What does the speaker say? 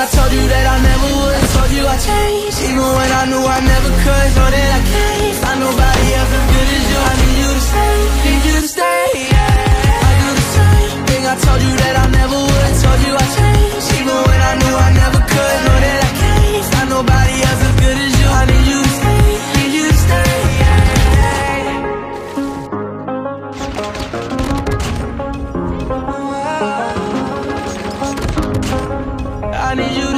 I told you that I never would. Told you I changed, even when I knew I never could. I need you